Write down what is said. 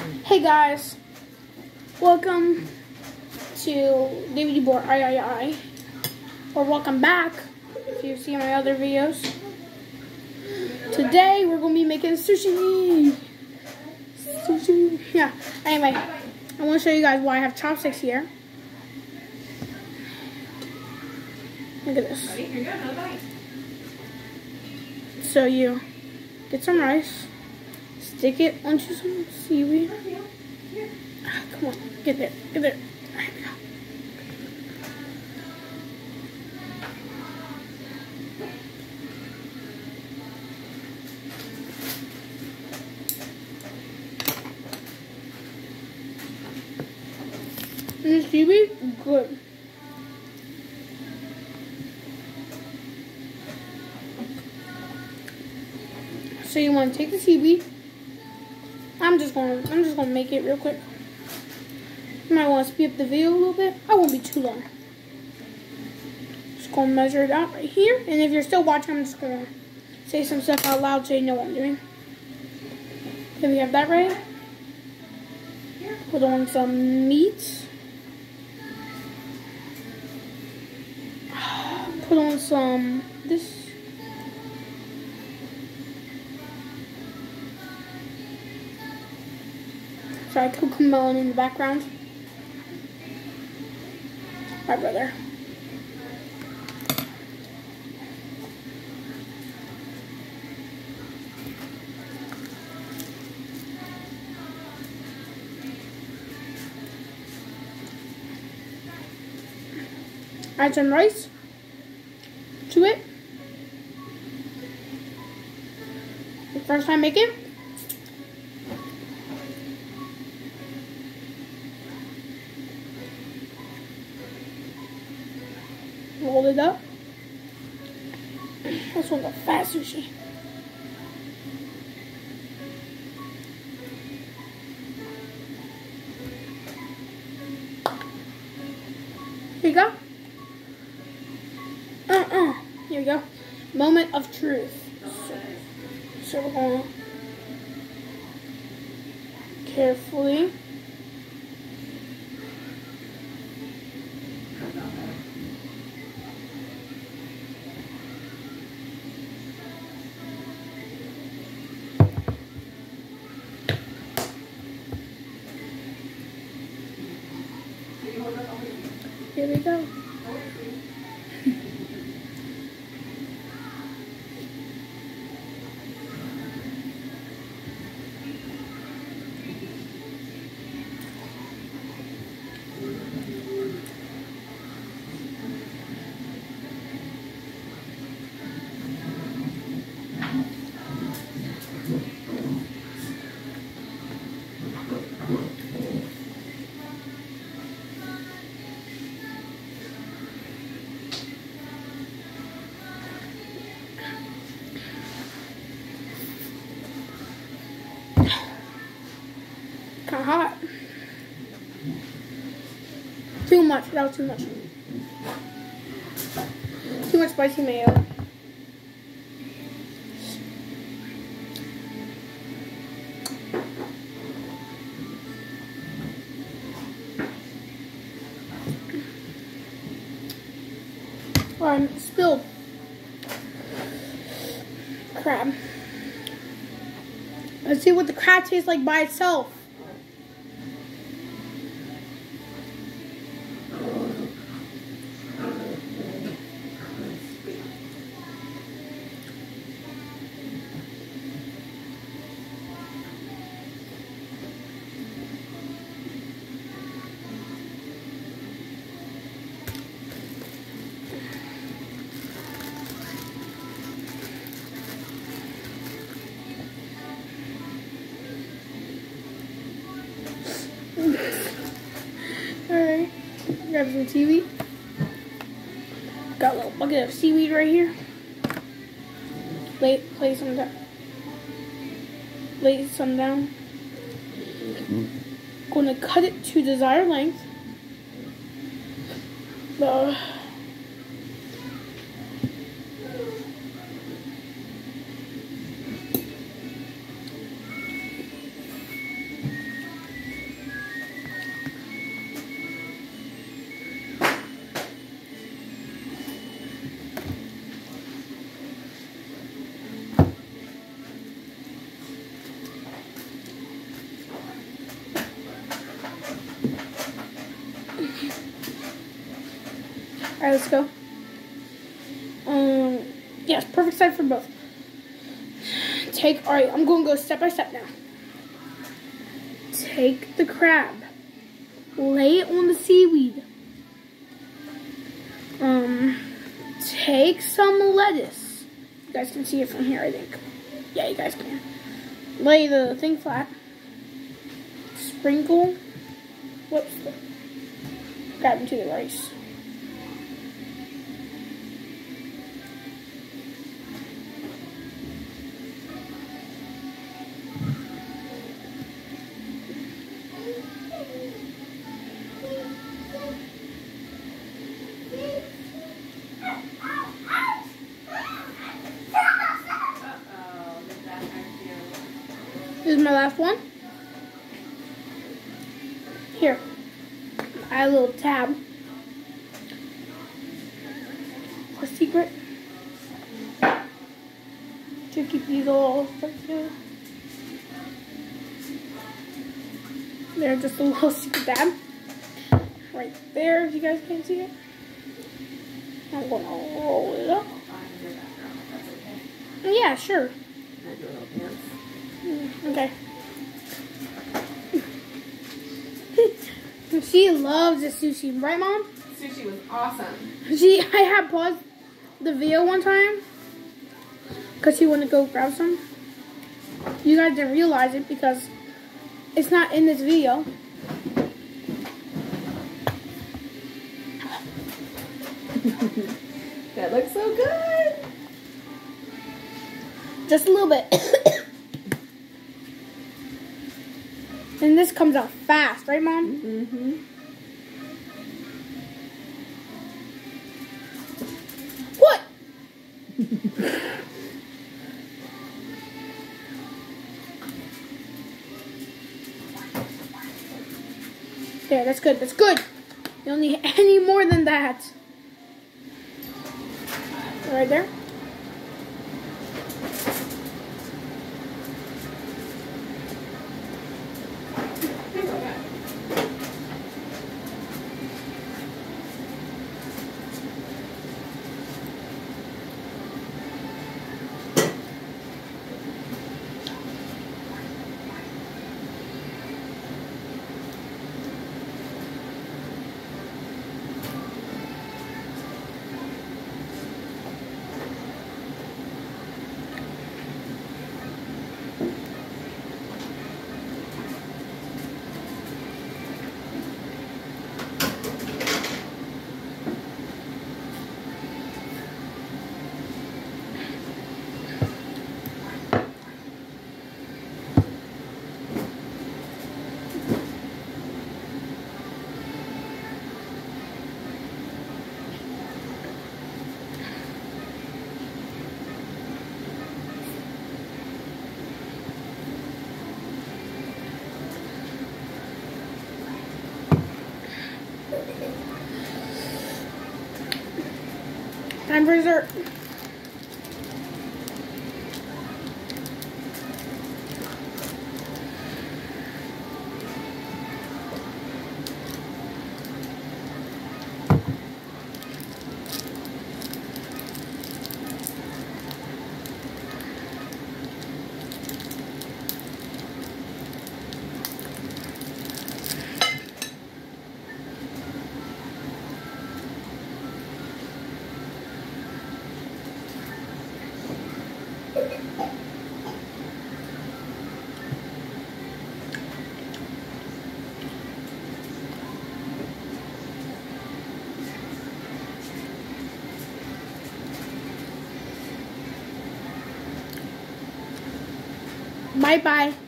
Hey guys, welcome to DavidE Bowyer I, I, I, or welcome back if you've seen my other videos. Today we're going to be making sushi. Sushi. Yeah, anyway, I want to show you guys why I have chopsticks here. Look at this. So you get some rice, stick it onto some seaweed. Ah, come on, get there, get there. And the seaweed, good. So you want to take the seaweed. I'm just gonna I'm just gonna make it real quick. You might want to speed up the video a little bit. I won't be too long. Just gonna measure it out right here. And if you're still watching, I'm just gonna say some stuff out loud so you know what I'm doing. Okay, we have that right. Put on some meat. Put on some this Sorry, Cocomelon in the background. My brother. Add some rice to it. First time making. roll it up. This one's a fat sushi. Here you go. Uh-uh. Here we go. Moment of truth. So, so we're going to carefully Here we go. Much. That was too much. Too much spicy mayo. I spilled crab. Let's see what the crab tastes like by itself. Grab some seaweed. Got a little bucket of seaweed right here. Lay, lay some down. Lay some down. Gonna cut it to desired length. Uh, Alright, let's go. Um, yes, perfect side for both. Take, alright, I'm going to go step by step now. Take the crab. Lay it on the seaweed. Um, take some lettuce. You guys can see it from here, I think. Yeah, you guys can. Lay the thing flat. Sprinkle. Whoops. Grab into the rice. My last one. Here. I have a little tab. A secret. To keep these all together. There, just a little secret tab. Right there, if you guys can't see it. I'm gonna roll it up. Yeah, sure. Okay. she loves the sushi, right, Mom? Sushi was awesome. She, I had paused the video one time because she wanted to go grab some. You guys didn't realize it because it's not in this video. that looks so good. Just a little bit. and this comes out fast, right, Mom? Mm-hmm. What? There, that's good. That's good. You don't need any more than that. Right there. Time for dessert. 拜拜。